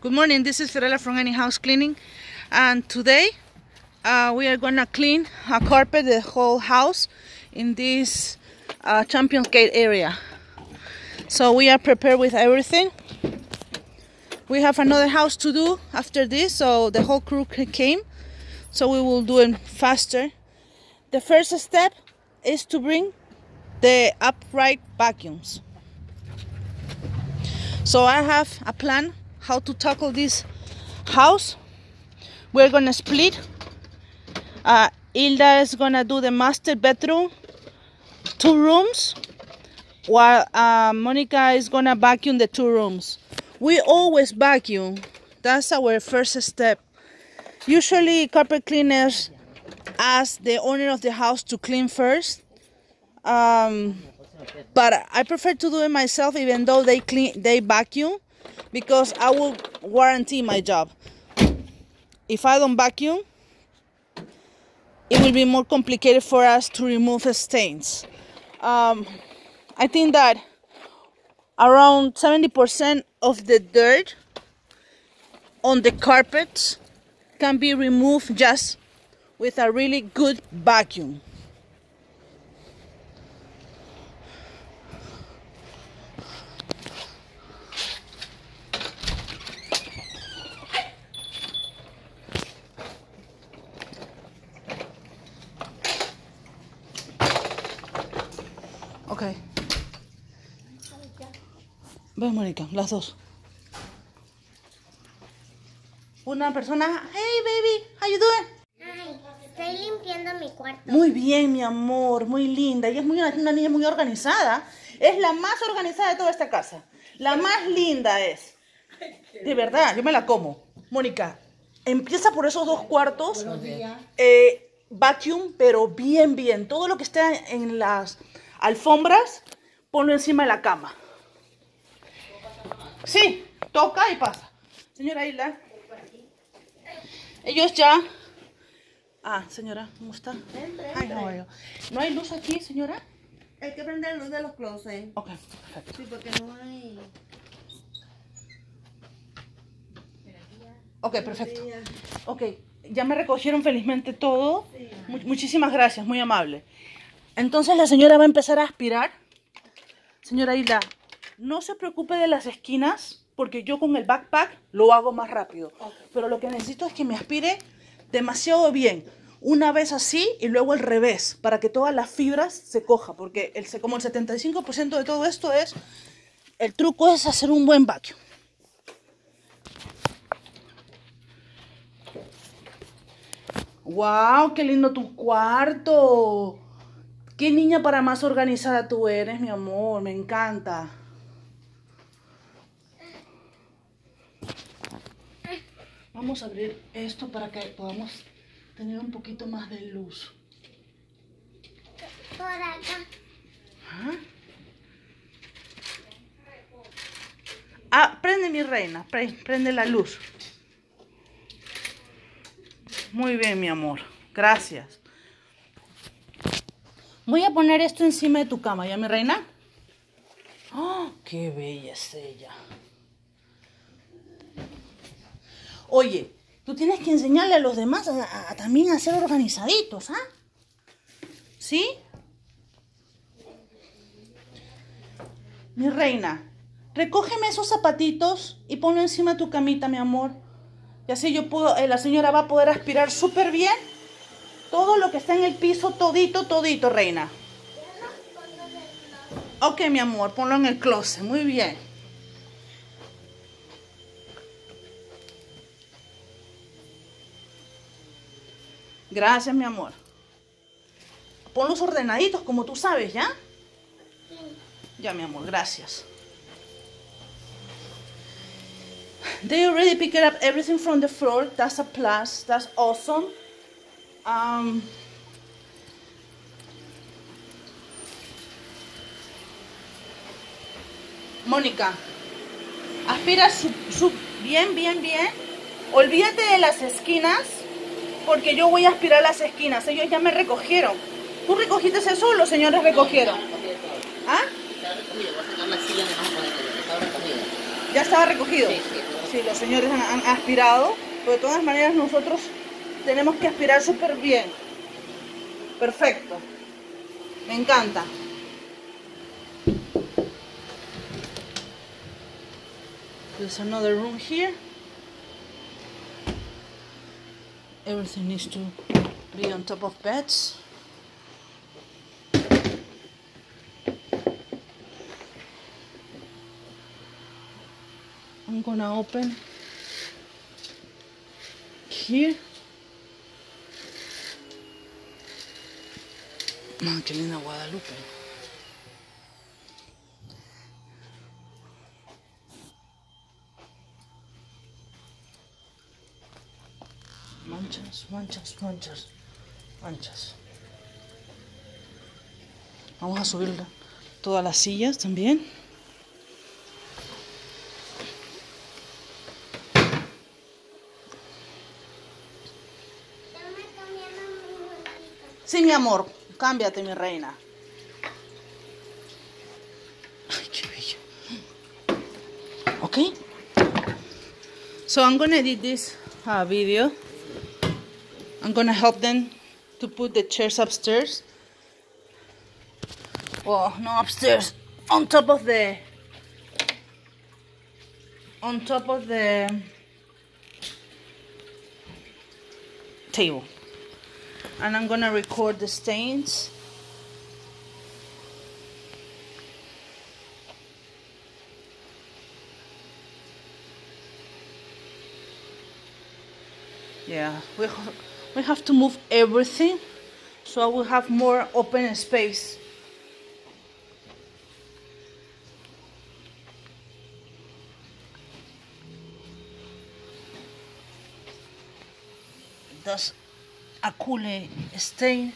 Good morning, this is Fiorella from Any House Cleaning and today uh, we are gonna clean a carpet the whole house in this uh, Champions Gate area. So we are prepared with everything. We have another house to do after this so the whole crew came so we will do it faster. The first step is to bring the upright vacuums. So I have a plan how to tackle this house. We're gonna split. Uh, Hilda is gonna do the master bedroom, two rooms, while uh, Monica is gonna vacuum the two rooms. We always vacuum. That's our first step. Usually carpet cleaners ask the owner of the house to clean first. Um, but I prefer to do it myself even though they clean they vacuum because I will guarantee my job. If I don't vacuum, it will be more complicated for us to remove stains. Um, I think that around 70% of the dirt on the carpets can be removed just with a really good vacuum. Ok. Ven, Mónica, las dos. Una persona, hey baby, how you doing? Ay, estoy limpiando mi cuarto. Muy bien, mi amor, muy linda. Ella es muy, una niña muy organizada. Es la más organizada de toda esta casa. La más linda es. De verdad, yo me la como. Mónica, empieza por esos dos cuartos. Eh, vacuum, pero bien, bien. Todo lo que esté en las alfombras, ponlo encima de la cama. Sí, toca y pasa. Señora Isla. Ellos ya... Ah, señora, ¿cómo está? Ay, you? ¿No hay luz aquí, señora? Hay que prender la luz de los closets. Ok, perfecto. Sí, porque no hay. Ok, perfecto. Ok, ya me recogieron felizmente todo. Mu- muchísimas gracias, muy amable. Entonces la señora va a empezar a aspirar. Señora Isla, no se preocupe de las esquinas, porque yo con el backpack lo hago más rápido. Pero lo que necesito es que me aspire demasiado bien. Una vez así y luego al revés, para que todas las fibras se coja, porque el, como el 75% de todo esto es, el truco es hacer un buen vacuum. ¡Wow! ¡Qué lindo tu cuarto! ¡Qué niña para más organizada tú eres, mi amor! Me encanta. Vamos a abrir esto para que podamos tener un poquito más de luz. Por acá. ¿Ah? Ah, prende mi reina, pre- prende la luz. Muy bien, mi amor. Gracias. Voy a poner esto encima de tu cama, ¿ya, mi reina? ¡Oh, qué bella es ella! Oye, tú tienes que enseñarle a los demás a, también a ser organizaditos, ¿ah? ¿Sí? Mi reina, recógeme esos zapatitos y ponlo encima de tu camita, mi amor. Y así yo puedo, eh, la señora va a poder aspirar súper bien todo lo que está en el piso, todito, todito, reina. Ok, mi amor, ponlo en el closet, muy bien. Gracias, mi amor. Ponlos ordenaditos, como tú sabes, ¿ya? Ya, mi amor, gracias. They already picked up everything from the floor. That's a plus. That's awesome. Um, Mónica, aspira su, su- bien, bien, bien. Olvídate de las esquinas, porque yo voy a aspirar las esquinas. Ellos ya me recogieron. ¿Tú recogiste eso o los señores recogieron? ¿Ah? Ya estaba recogido. Sí, los señores han, han aspirado, pero de todas maneras nosotros tenemos que aspirar súper bien. Perfecto. Me encanta. There's another room here. Everything needs to be on top of beds. I'm gonna open here. Linda Guadalupe. Manchas, manchas, manchas, manchas. Vamos a subir todas las sillas también. Sí, mi amor, cámbiate, mi reina. Ay, qué bello. Okay. So I'm gonna edit this uh, video. I'm gonna help them to put the chairs upstairs. Well, no upstairs, on top of the, on top of the table and I'm gonna record the stains. Yeah, we, we have to move everything so I will have more open space. That's Akule Stein